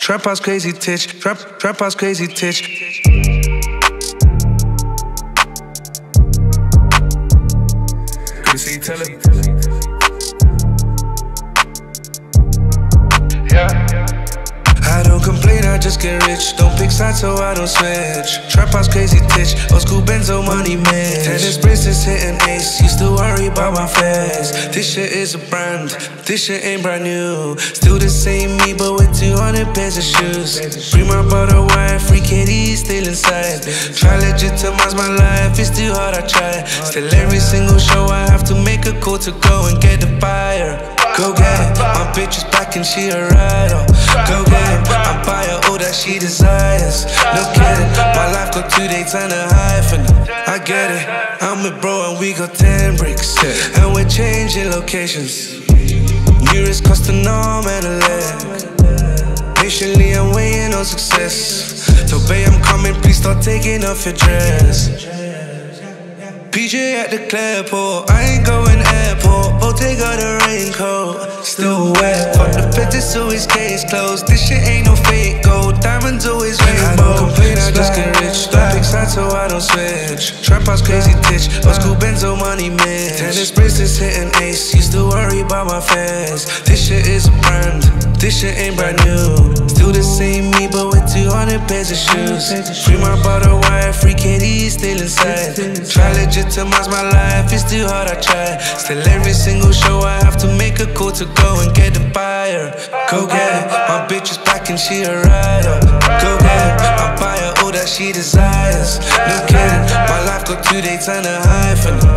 Trap house crazy titch, trap, trap house crazy titch. To see it. Just get rich. Don't pick sides, so I don't switch. Trap house crazy titch, old school Benzo money man. Tennis bracelets hitting ace, used to worry about my face. This shit is a brand, this shit ain't brand new. Still the same me, but with 200 pairs of shoes. Bring my butter wine, free kitty still inside. Try legitimize my life, it's too hard, I try. Still every single show, I have to make a call to go and get the buyer. Go get it, my bitch is back and she a rider. Go get it, I buy her all that she desires. Look at it, my life got two dates and a hyphen. I get it, I'm with bro and we got 10 bricks. And we're changing locations. Nearest cost a arm and a leg. Patiently, I'm waiting on success. So, babe, I'm coming, please start taking off your dress. PJ at the Clairport, I ain't going airport. Bottega raincoat, still wet. Fuck the fetish, so his case closed. This shit ain't no fake gold, diamonds always rainbow. I don't complain, I just get rich. Don't sides, so I don't switch. Trap house crazy titch, old school Benzo money man. Tennis bracelets hitting ace, used to worry about my fans. This shit is a brand, this shit ain't brand new. Still the same me, but with 200 pairs of shoes. Free my bottle wire, free kitty still inside. Try legitimize my life, it's too hard, I try. Still every single show, I have to call to go and get the buyer. Go get my bitch is back and she a rider. Go get it, I buy her all that she desires. Look at my life got two dates and a hyphen.